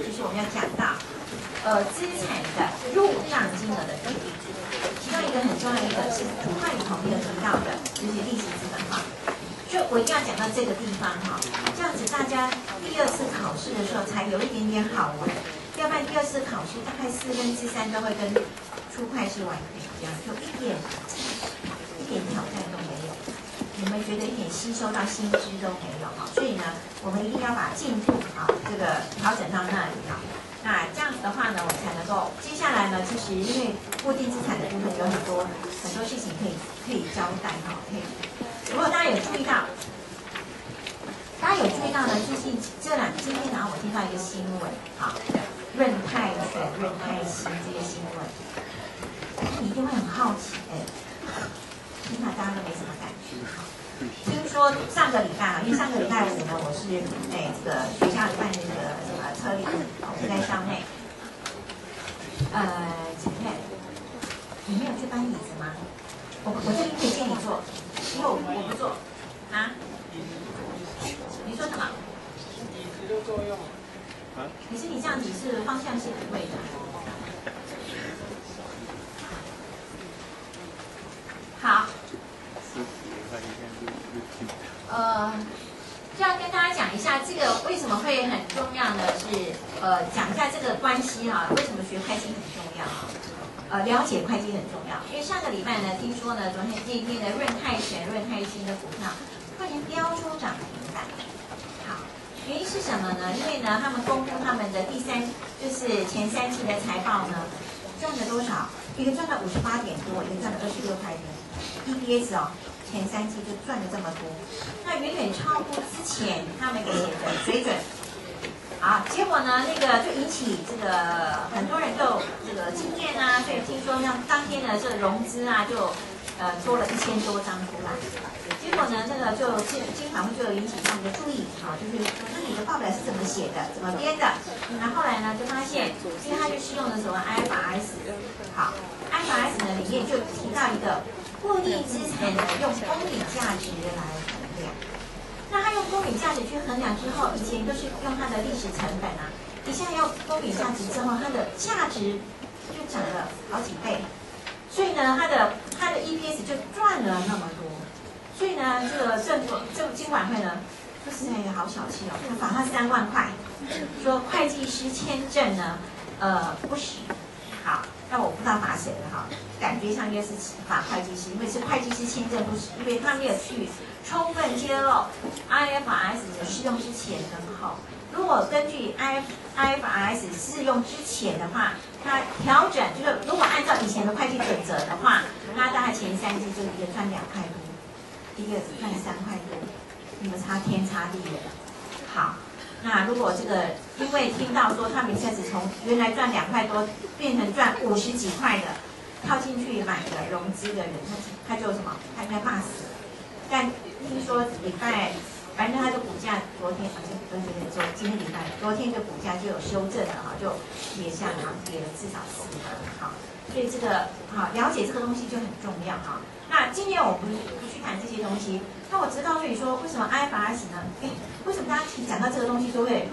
就是我们要讲到，呃，资产的入账金额的比例，其中一个很重要一个是图块里头没有提到的，就是利息资本化。就我一定要讲到这个地方哈，这样子大家第二次考试的时候才有一点点好玩，要不然第二次考试大概四分之三都会跟初会是完全一样，就一点一点挑战都。你们觉得一点吸收到新知都没有哈，所以呢，我们一定要把进度啊这个调整到那里啊。那这样子的话呢，我们才能够接下来呢，其实因为固定资产的部分有很多很多事情可以可以交代哈，可以。如果大家有注意到，大家有注意到呢，最近这两今天早上我听到一个新闻，好，润泰全、润泰新这个新闻，你一定会很好奇哎，起码大家都没什么听说上个礼拜啊，因为上个礼拜五呢，我是哎这个学校办那个什么车礼，我是在校内。呃，姐妹，你没有这搬椅子吗？我我这边可以借你坐，因为我我不坐。啊？你说什么？椅子的作用。可是你这样子是方向性不对的。好。呃，就要跟大家讲一下，这个为什么会很重要呢？是呃，讲一下这个关系哈，为什么学会计很重要啊？呃，了解会计很重要，因为上个礼拜呢，听说呢，昨天这一天的润泰全、润泰新的股票突然飙出涨停板。好，原因是什么呢？因为呢，他们公布他们的第三，就是前三期的财报呢，赚了多少？一个赚了五十八点多，一个赚了二十六块多，EPS 哦。前三季就赚了这么多，那远远超过之前他们给的水准。好，结果呢，那个就引起这个很多人就这个惊艳啊，所以听说像当天的这个融资啊，就呃多了一千多张出来。结果呢，这个就经经常会就引起他们的注意，啊，就是说那你的报表是怎么写的，怎么编的？那后来呢，就发现，因为他就是用的什么 IFRS，好，IFRS 呢里面就提到一个。固定资产呢，用公允价值来衡量。那他用公允价值去衡量之后，以前都是用它的历史成本啊，你现在用公允价值之后，它的价值就涨了好几倍。所以呢，它的它的 EPS 就赚了那么多。所以呢，这个政府政金管会呢，就是那个好小气哦，他罚他三万块，说会计师签证呢，呃，不实。好。但我不知道罚谁了哈，感觉上应该是罚会计师，因为是会计师签证不是，因为他没有去充分揭露 IFRS 的适用之前跟后。如果根据 I IFRS 适用之前的话，它调整就是如果按照以前的会计准则的话，那大概前三季就一个赚两块多，一个赚三块多，你们差天差地远。好。那如果这个，因为听到说他们一下子从原来赚两块多变成赚五十几块的，套进去买的融资的人，他他就什么，他应该骂死了。但听说礼拜，反正他的股价昨天好像昨天昨今天礼拜昨天的股价就有修正了哈，就跌下来，跌了至少四分好，所以这个好了解这个东西就很重要哈。那今年我不不去谈这些东西。那我只告诉你说，为什么 IFRS 呢？哎，为什么大家提讲到这个东西都会，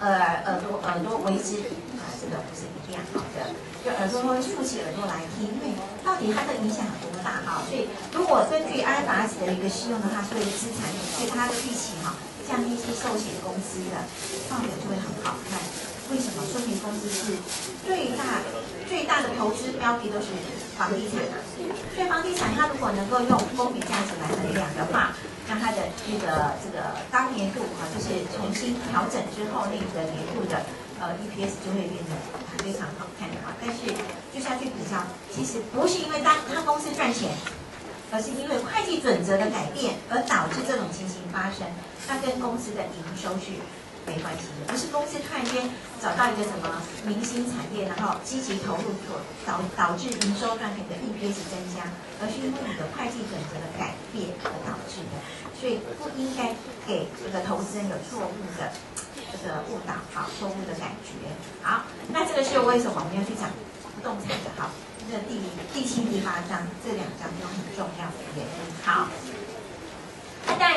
呃，耳朵耳朵为之啊？这个不是一样好的，就耳朵会竖起耳朵来听，因为到底它的影响有多大哈？所以如果根据 IFRS 的一个适用的话，所有资产，所以它的预期哈，像那些寿险公司的报表就会很好看。为什么？说明公司是最大最大的投资标的都是。房地产啊，所以房地产它如果能够用公允价值来衡量的话，那它的那个这个当年度啊，就是重新调整之后那个年度的呃 EPS 就会变得非常好看的啊。但是就下去比较，其实不是因为当它公司赚钱，而是因为会计准则的改变而导致这种情形发生，那跟公司的营收是。没关系的，而是公司突然间找到一个什么明星产业，然后积极投入所导导致营收赚钱的 EPS 增加，而是因为你的会计准则的改变而导致的，所以不应该给这个投资人有错误的这个误导，好，错误的感觉。好，那这个是为什么我们要去讲不动产的？好，这第第七、第八章这两章都很重要的原因。好，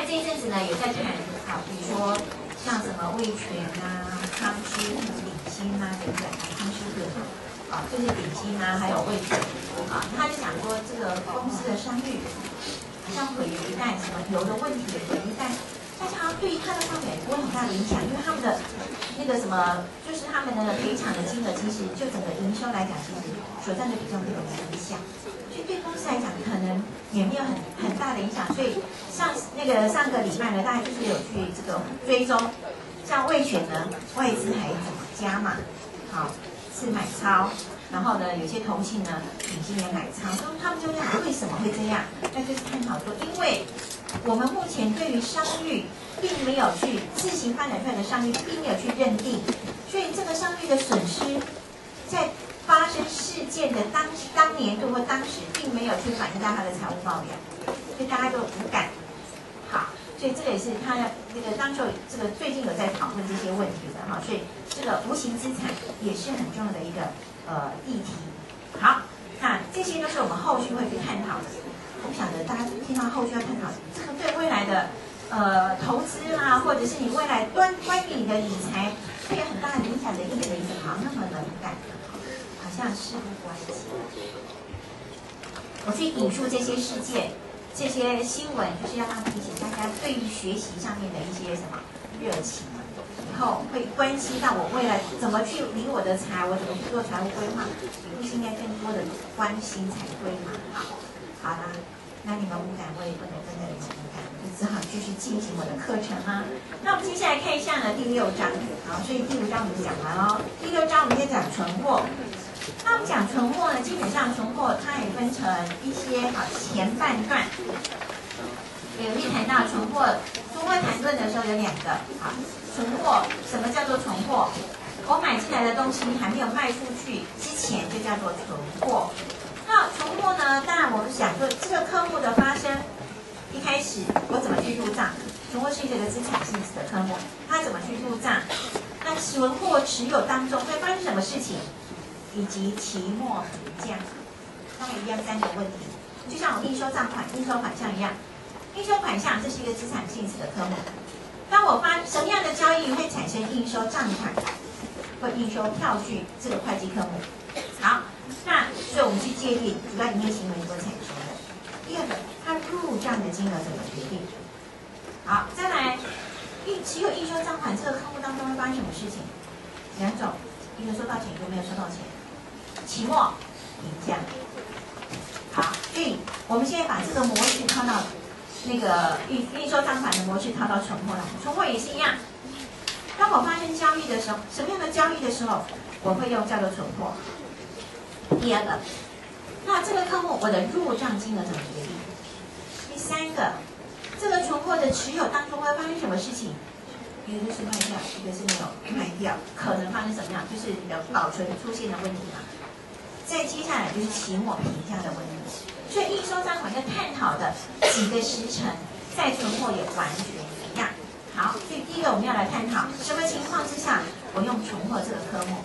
那这一阵子呢，也在谈，好，比如说。像什么味全啊、康师等等，康师傅啊，这些点心啊，还有味全啊，他就讲说这个公司的商誉好像毁于一旦，什么油的问题毁于一旦。大家对于他的发展不会很大的影响，因为他们的那个什么，就是他们的赔偿的金额，其实就整个营收来讲，其实所占的比重没有影响，所以对公司来讲可能也没有很很大的影响。所以上那个上个礼拜呢，大家就是有去这个追踪，像魏选呢，外资还怎么加嘛？好，是买超，然后呢，有些同性呢，已经也买超，所以他们就问为什么会这样？那就是探讨说，因为。我们目前对于商誉并没有去自行发展出来的商誉，并没有去认定，所以这个商誉的损失，在发生事件的当当年度或当时，并没有去反映到他的财务报表，所以大家就无感。好，所以这个也是他那个当时这个最近有在讨论这些问题的哈，所以这个无形资产也是很重要的一个呃议题。好，那这些都是我们后续会去探讨的。不晓得大家听到后续要探讨这个对未来的呃投资啦，或者是你未来关关于你的理财会有很大的影响的议题，好那么冷感，好像事不关己。我去引述这些事件、这些新闻，就是要让提醒大家对于学习上面的一些什么热情，以后会关系到我未来怎么去理我的财，我怎么去做财务规划，你不是应该更多的关心才对吗？好。好啦，那你们无感，我也不能跟着你们无感，就只好继续进行我的课程啦。那我们接下来看一下呢，第六章。好，所以第五章我们讲完哦。第六章我们先讲存货。那我们讲存货呢，基本上存货它也分成一些好前半段。有一谈到存货，存货谈论的时候有两个。好，存货什么叫做存货？我买进来的东西还没有卖出去之前，就叫做存货。那存货呢？当然，我们想说这个科目的发生，一开始我怎么去入账？存货是一个资产性质的科目，它怎么去入账？那存货持有当中会发生什么事情？以及期末评价，当然一样三个问题。就像我应收账款、应收款项一样，应收款项这是一个资产性质的科目。当我发什么样的交易会产生应收账款或应收票据这个会计科目？好。那所以我们去界定主要营业行为所产生的。第二个，它入账的金额怎么决定？好，再来，应持有应收账款这个科目当中会发生什么事情？两种，一个收到钱，一个没有收到钱。期末评价。好，所以我们现在把这个模式放到那个应应收账款的模式套到存货来，存货也是一样。当我发生交易的时候，什么样的交易的时候，我会用叫做存货。第二个，那这个科目我的入账金额怎么决定？第三个，这个存货的持有当中会发生什么事情？一个就是卖掉，一个是没有卖掉，可能发生什么样？就是你的保存出现的问题嘛。再接下来就是期末评价的问题。所以应收账款要探讨的几个时辰，在存货也完全一样。好，所以第一个我们要来探讨什么情况之下我用存货这个科目。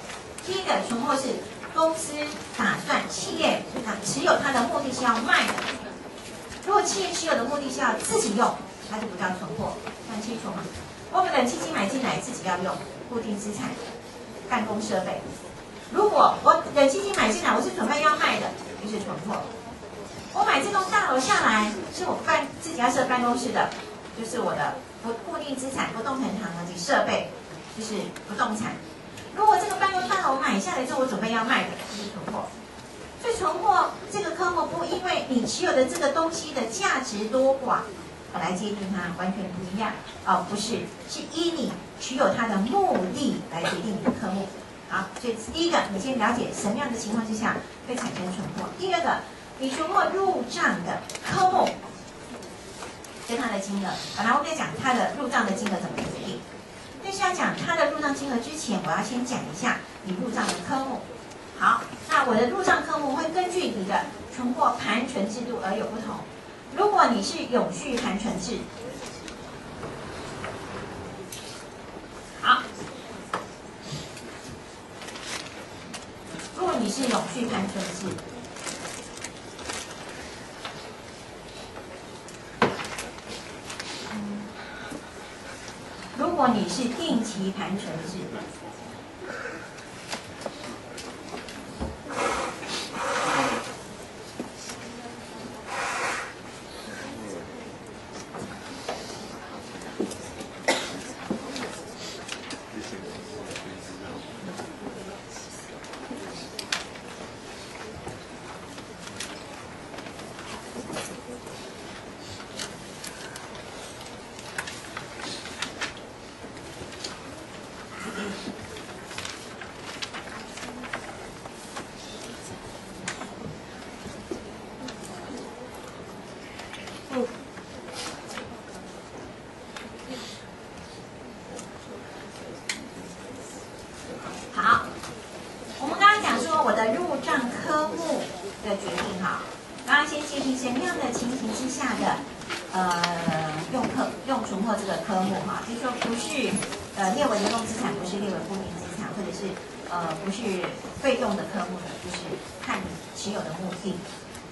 第一个存货是。公司打算企业持有它的目的是要卖的。如果企业持有的目的是要自己用，它就不叫存货，看清楚吗？我们冷气机买进来自己要用，固定资产、办公设备。如果我冷气机买进来，我是准备要卖的，就是存货。我买这栋大楼下来，是我办自己要设办公室的，就是我的不固定资产、不动产堂及设备，就是不动产。如果这个办公大楼买下来之后，我准备要卖的，就是存货。所以存货这个科目不因为你持有的这个东西的价值多寡，我来界定它，完全不一样。哦，不是，是依你持有它的目的来决定你的科目。好，所以第一个，你先了解什么样的情况之下会产生存货。第二个，你存货入账的科目跟它的金额。本来我们在讲它的入账的金额怎么决定。但是要讲它的入账金额之前，我要先讲一下你入账的科目。好，那我的入账科目会根据你的存货盘存制度而有不同。如果你是永续盘存制，好，如果你是永续盘存制。如你是定期盘存制，的入账科目的决定哈。刚刚先界定什么样的情形之下的呃用科用存货这个科目哈，就是说不是呃列为流动资产，不是列为固定资产，或者是呃不是被动的科目呢，就是看你持有的目的。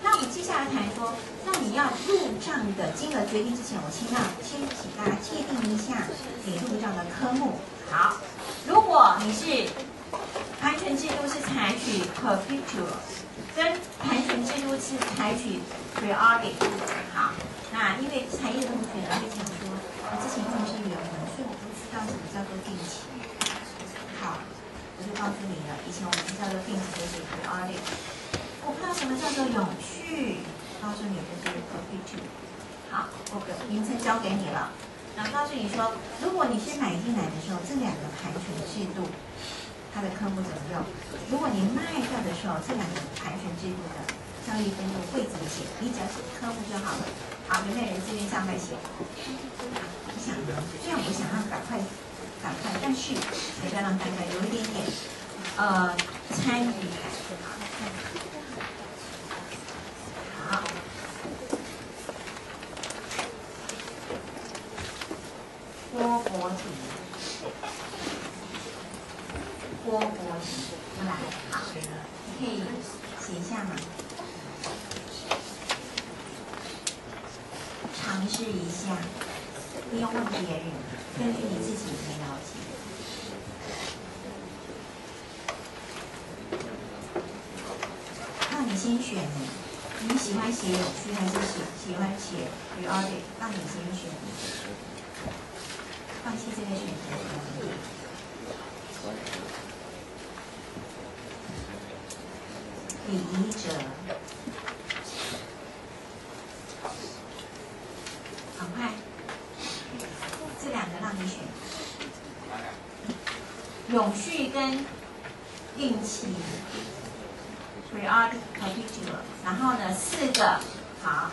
那我们接下来谈说，那你要入账的金额决定之前，我先让先请大家确定一下你入账的科目。好，如果你是盘权制度是采取 perpetual，跟盘权制度是采取 periodic。好，那因为产业的同学呢会讲说，我之前用的是原文，所以我不知道什么叫做定期。好，我就告诉你了，以前我们叫做定期就是 periodic。我不知道什么叫做永续，告诉你就是 perpetual。好，我的名称交给你了。然后告诉你说，如果你是买进来的时候，这两个盘旋制度它的科目怎么用？如果你卖掉的时候，这两个盘旋制度的交易分录会怎么写？你只要写科目就好了。好，有没有人这边上来写？我想，这样我想让赶快赶快，但是还是要让大家有一点点呃参与感。好，波波体，波波体，我来，好，你可以写一下吗？尝试一下，不用问别人，根据你自己的了解。那你先选，你喜欢写有趣还是喜喜欢写 periodic？让你先选，放弃这个选择没问题。礼仪者，赶快，这两个你选，永续跟定期。periodic particular，然后呢，四个，好，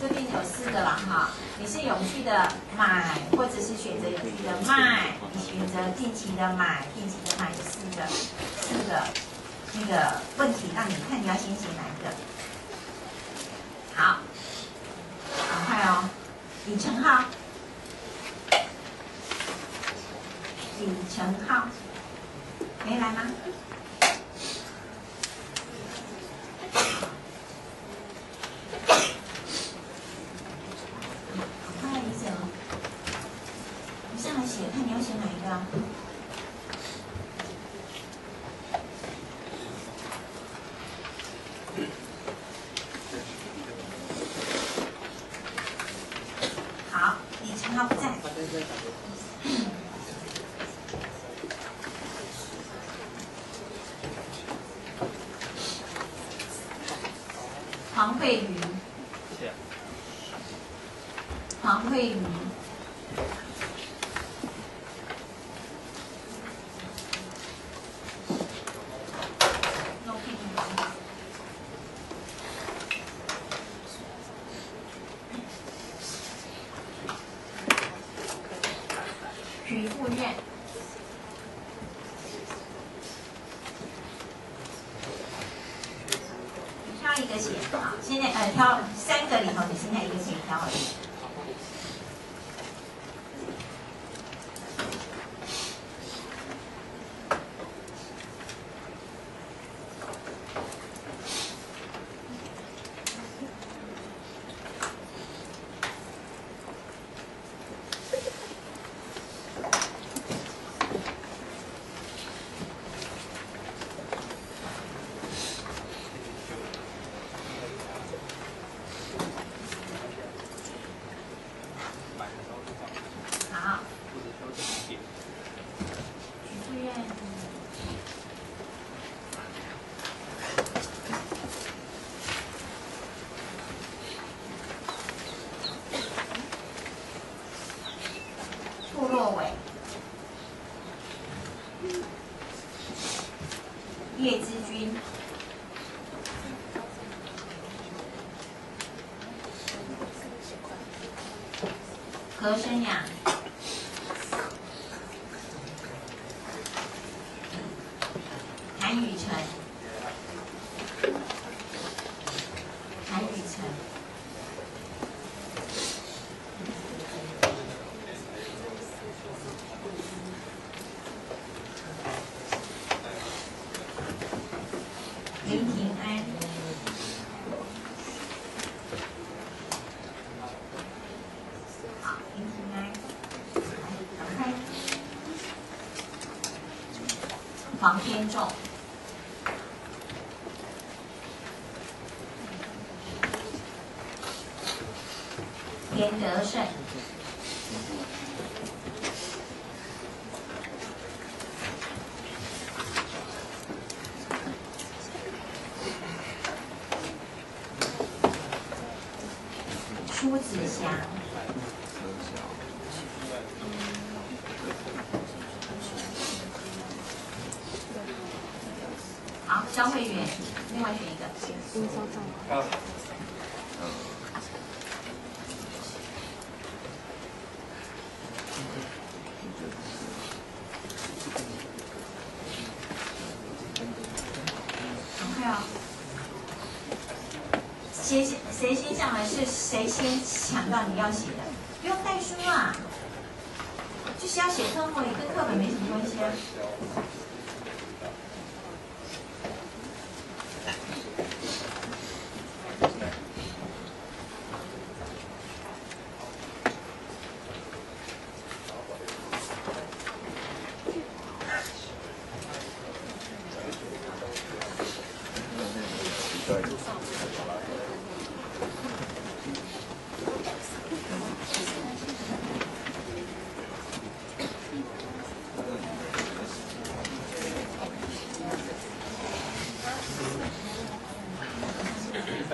这边有四个了哈。你是永续的买，或者是选择永续的卖，你选择定期的买，定期的买，有四个，四个那个问题让你看你要先写哪一个。好，赶快哦，李成浩，李成浩，没来吗？快来理解了，你上来写，看你要写哪一个啊？好，李成浩不在。黄慧瑜，黄慧瑜，许富院，挑一个写好，现在呃挑三个里头，你现在一个可以挑而已。何生阳。黄天仲。田德胜。朱子祥，好，肖慧媛，另外选一个。好。赶快哦！谁先谁先上来是谁先抢到你要写的，不用带书啊，就是要写科目，跟课本没什么关系啊。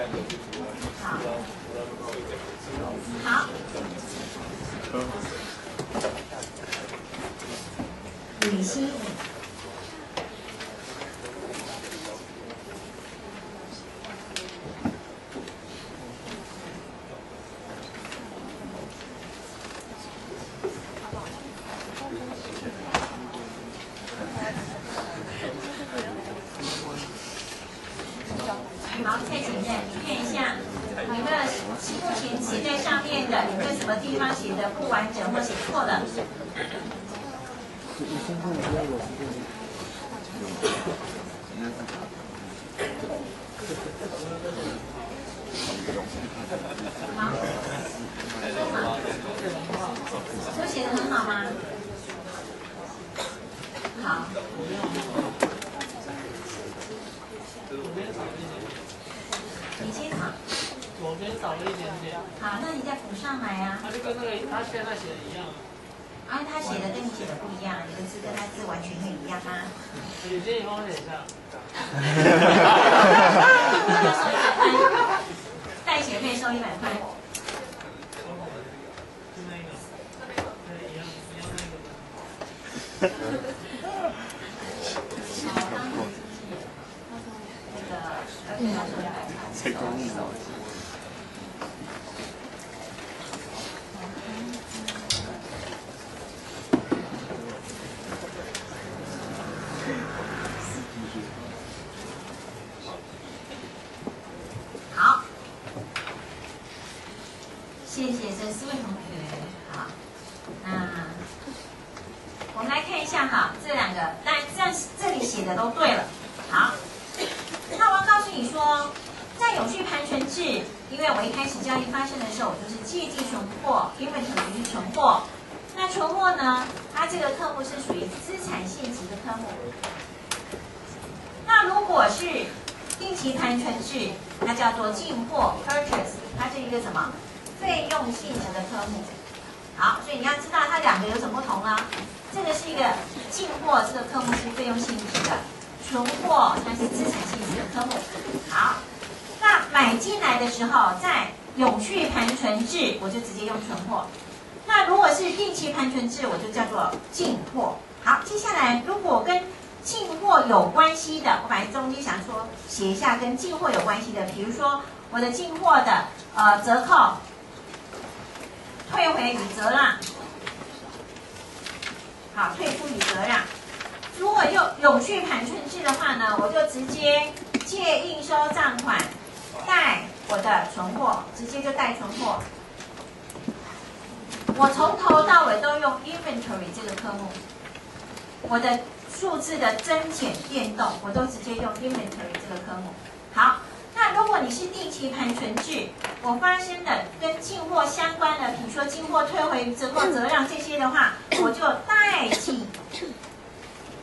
好，好。李欣颖，好，蔡姐妹，你看一下，有没有目前写在上面的，有没有什么地方写的不完整或写错的？好，都写的很好吗？好，你先躺，左边少了一点点，好，那你再补上来啊。他就跟那个他现在写的一样，啊，他写的跟你写的不一样，你的字跟他字完全可以一样吗？你建议帮我写一下。要收一百块，代写费收一百块。是那个，对，一样一样那个。好，当时那个，而且要收一百块。好，谢谢这四位同学。好，那我们来看一下哈，这两个，但这样这里写的都对了。好，那我要告诉你说，在永续盘存制，因为我一开始交易发生的时候，我就是借记存货，因为等于存货。那存货呢，它这个科目是属于资产性质的科目。那如果是定期盘存制，它叫做进货 purchase，它是一个什么费用性质的科目。好，所以你要知道它两个有什么不同呢？这个是一个进货，这个科目是费用性质的；存货它是资产性质的科目。好，那买进来的时候，在永续盘存制，我就直接用存货。那如果是定期盘存制，我就叫做进货。好，接下来如果跟进货有关系的，我本来中间想说写一下跟进货有关系的，比如说我的进货的呃折扣、退回与折让，好，退出与折让。如果用永续盘存制的话呢，我就直接借应收账款贷我的存货，直接就贷存货。我从头到尾都用 inventory 这个科目，我的数字的增减变动，我都直接用 inventory 这个科目。好，你是定期盘存制，我发生的跟进货相关的，比如说进货退回折扣折让这些的话，我就代记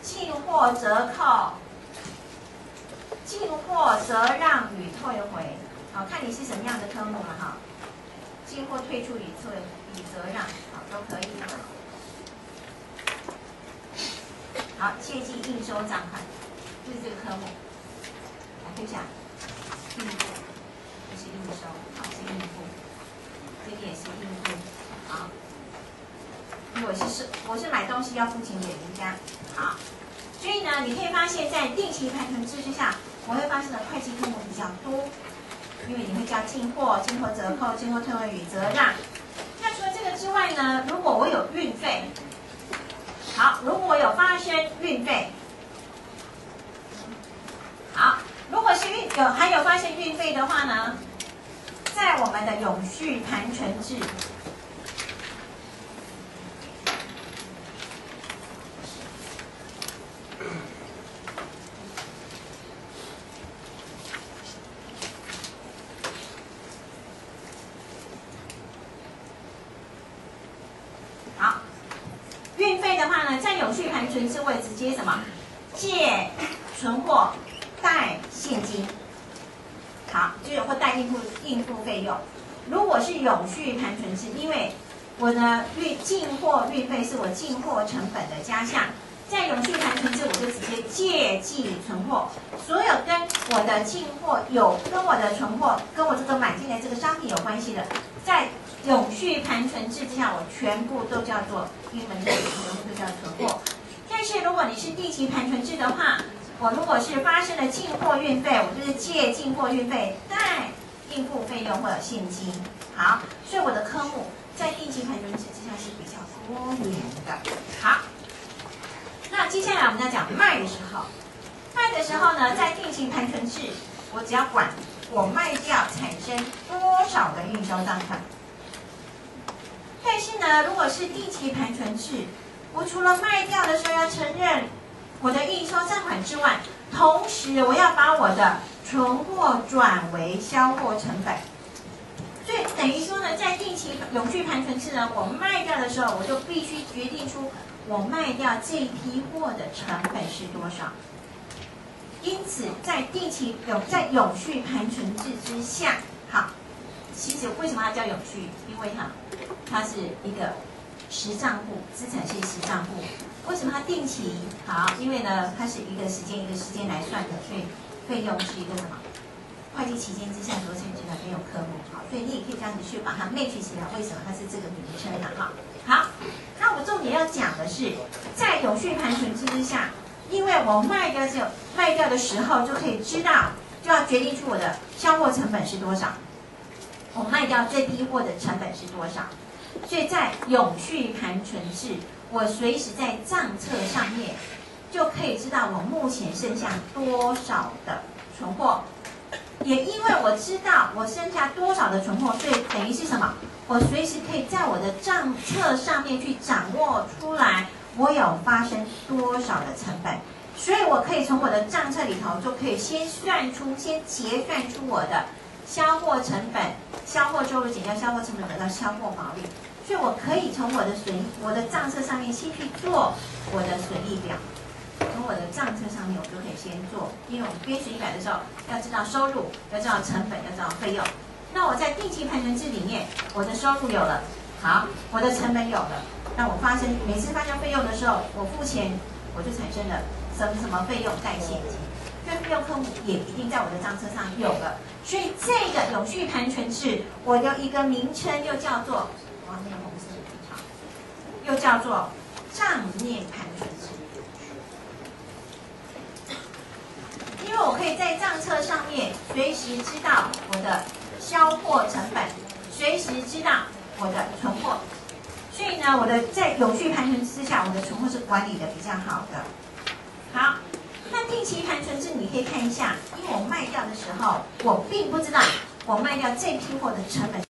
进货折扣、进货折让与退回，好看你是什么样的科目了哈。进货退出与退与折让，好都可以的。好，切记应收账款，就是这个科目。来看一下，应付，这是应收，好是应付，这个也是应付，好。我是是我是买东西要付钱给人家，好，所以呢，你可以发现，在定期盘存制之下，我会发现的会计科目比较多，因为你会加进货、进货折扣、进货退回与折让。那除了这个之外呢，如果我有运费，好，如果有发生运费，好，如果是运有还有发现运费的话呢，在我们的永续盘存制。存是会直接什么？借存货贷现金，好，就有或贷应付应付费用。如果是永续盘存制，因为我的运进货运费是我进货成本的加项，在永续盘存制，我就直接借记存货，所有跟我的进货有跟我的存货跟我这个买进来这个商品有关系的，在永续盘存制之下，我全部都叫做英文的全部都叫存货。但是如果你是定期盘存制的话，我如果是发生了进货运费，我就是借进货运费贷应付费用或者现金。好，所以我的科目在定期盘存制之下是比较多元的。好，那接下来我们要讲卖的时候，卖的时候呢，在定期盘存制，我只要管我卖掉产生多少的运收账款。但是呢，如果是定期盘存制，我除了卖掉的时候要承认我的应收账款之外，同时我要把我的存货转为销货成本。所以等于说呢，在定期永续盘存制呢，我卖掉的时候，我就必须决定出我卖掉这批货的成本是多少。因此，在定期永在永续盘存制之下，好，其实为什么要叫永续？因为哈，它是一个。实账户资产是实账户，为什么它定期好？因为呢，它是一个时间一个时间来算的，所以费用是一个什么？会计期间之下所产生的费用科目，好，所以你也可以这样子去把它 match 起来。为什么它是这个名称呢？哈，好，那我重点要讲的是，在永续盘存制之下，因为我卖掉就卖掉的时候就可以知道，就要决定出我的销货成本是多少，我卖掉这批货的成本是多少。所以在永续盘存制，我随时在账册上面就可以知道我目前剩下多少的存货。也因为我知道我剩下多少的存货，所以等于是什么？我随时可以在我的账册上面去掌握出来我有发生多少的成本。所以我可以从我的账册里头就可以先算出、先结算出我的。销货成本、销货收入减掉销货成本得到销货毛利，所以我可以从我的损我的账册上面先去做我的损益表，从我的账册上面我就可以先做，因为我们编损益表的时候要知道收入，要知道成本，要知道费用。那我在定期盘存制里面，我的收入有了，好，我的成本有了，那我发生每次发生费用的时候，我付钱，我就产生了什么什么费用在现金。这费用科目也一定在我的账册上有了，所以这个永续盘存制，我的一个名称又叫做，哇，那个红色好，又叫做账面盘存制，因为我可以在账册上面随时知道我的销货成本，随时知道我的存货，所以呢，我的在永续盘存之下，我的存货是管理的比较好的，好。那定期盘存制，你可以看一下，因为我卖掉的时候，我并不知道我卖掉这批货的成本。